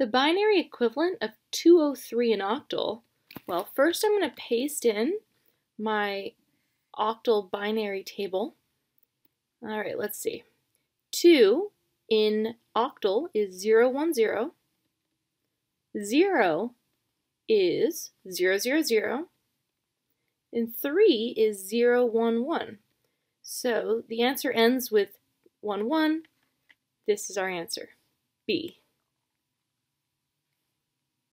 The binary equivalent of 203 in octal, well, first I'm going to paste in my octal binary table. All right, let's see. 2 in octal is 0, 0. 0 is 0, And 3 is 0, So the answer ends with 1, 1. This is our answer, B.